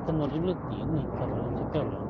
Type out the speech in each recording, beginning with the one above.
tan horribles tiene, cabrón, ese cabrón.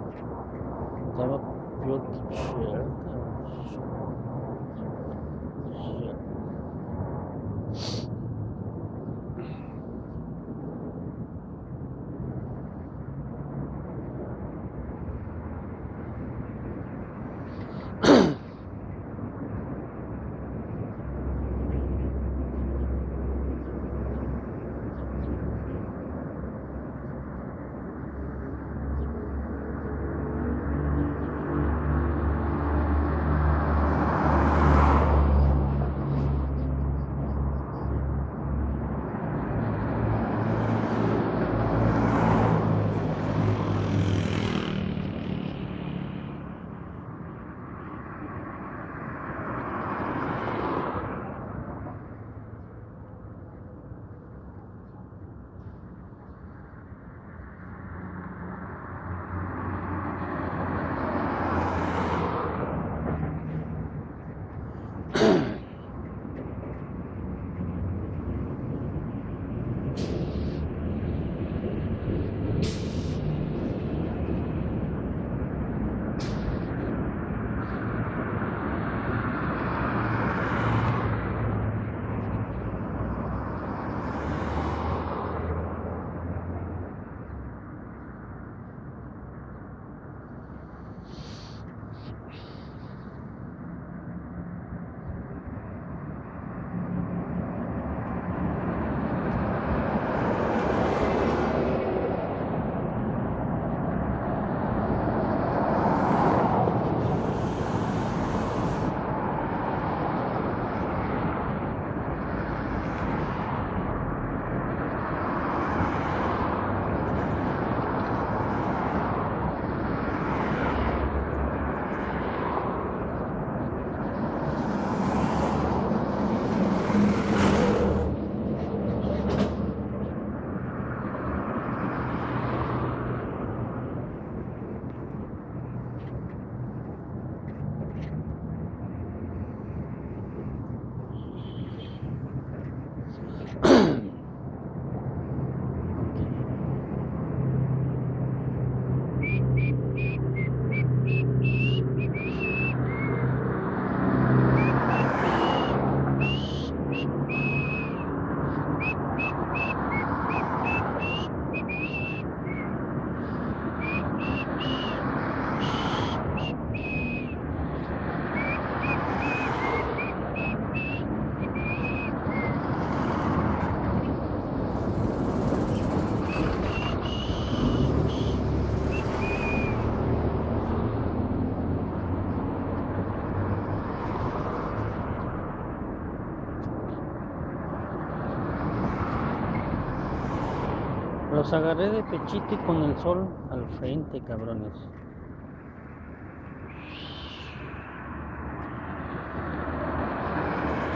Los agarré de pechito y con el sol al frente, cabrones.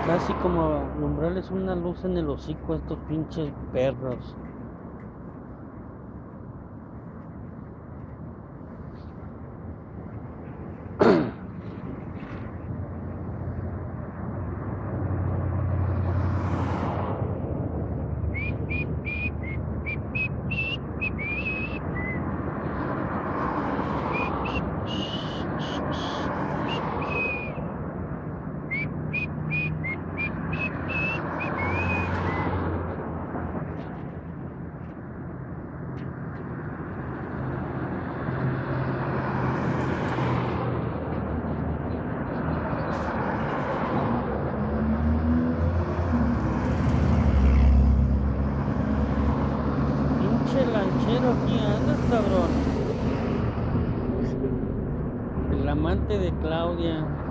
Casi como alumbrarles una luz en el hocico a estos pinches perros. Pinche lanchero aquí andas, cabrón. El amante de Claudia.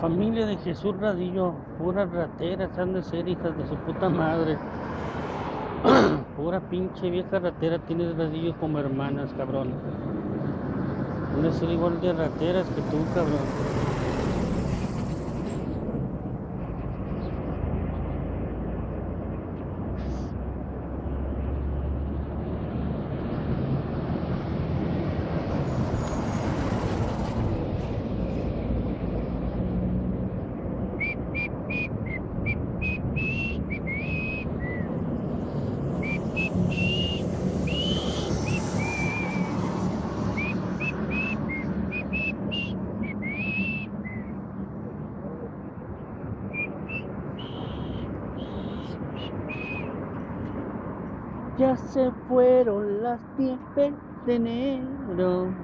Familia de Jesús Radillo, puras rateras, han de ser hijas de su puta madre. Pura pinche vieja ratera tienes Radillo como hermanas, cabrón. Han de ser igual de rateras que tú, cabrón. Se fueron las nieves de enero.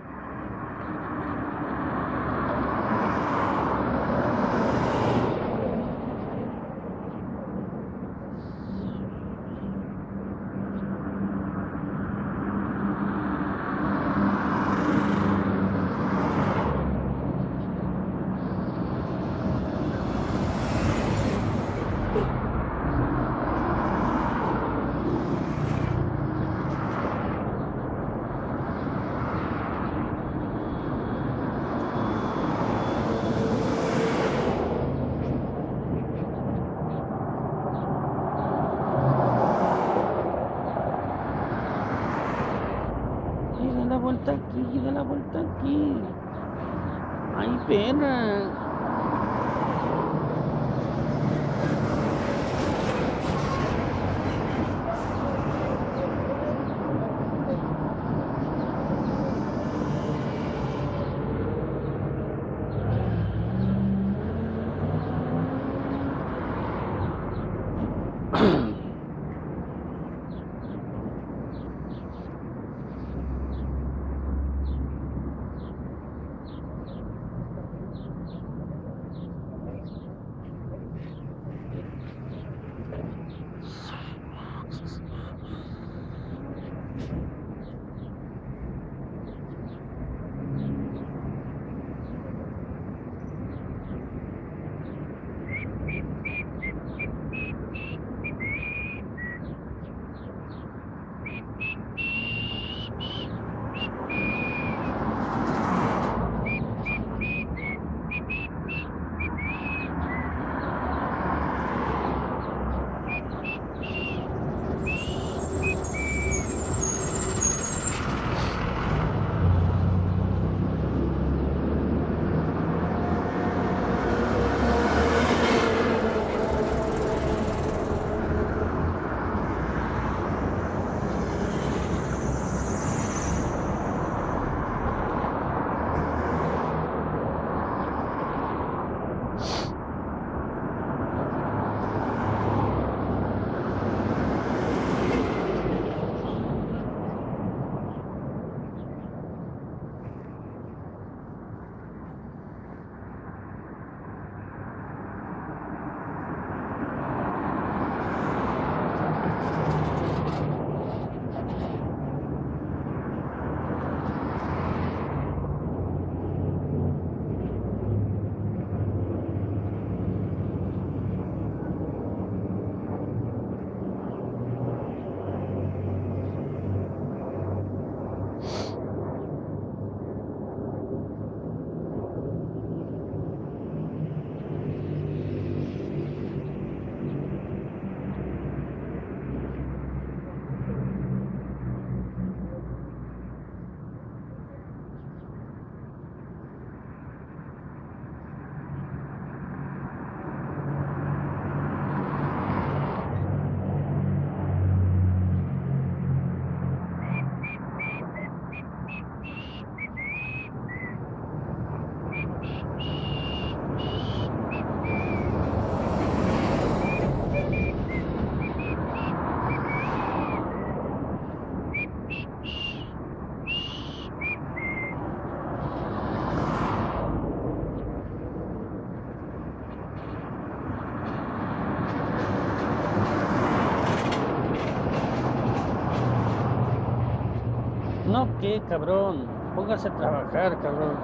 No, qué cabrón. Póngase a trabajar, cabrón.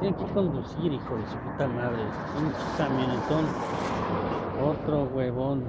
tiene que conducir, hijo de su puta madre. Un camionetón. Otro huevón.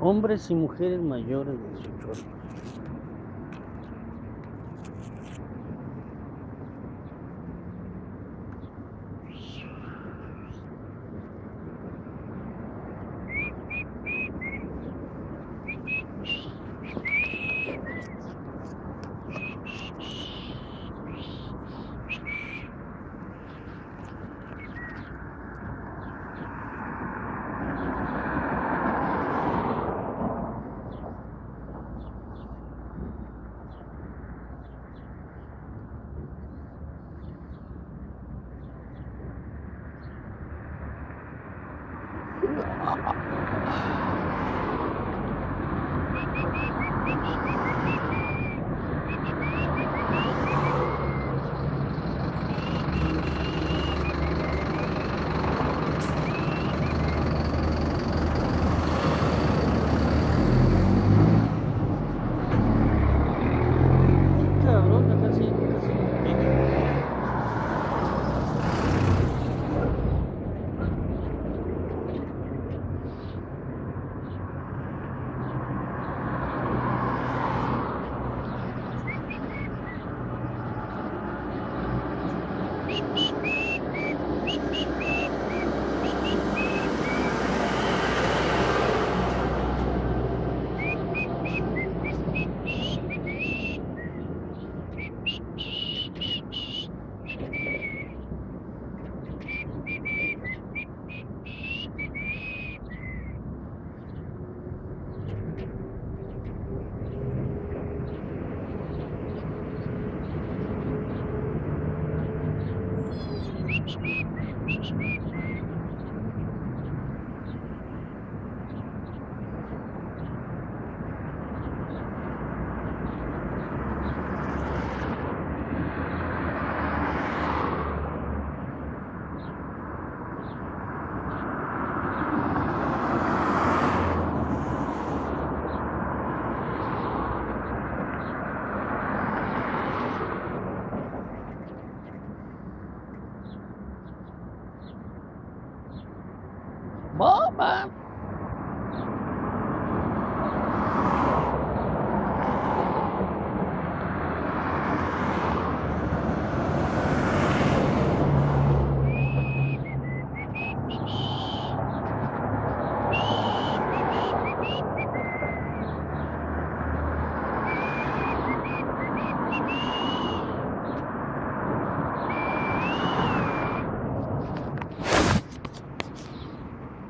Hombres y mujeres mayores de 18 años. あっ。